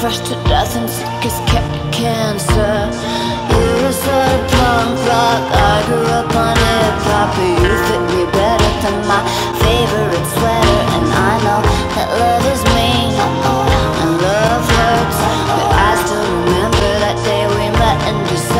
fresh to death and sick as ca cancer to my favorite sweater. And I know that love is mean. And love hurts. But I still remember that day we met and decided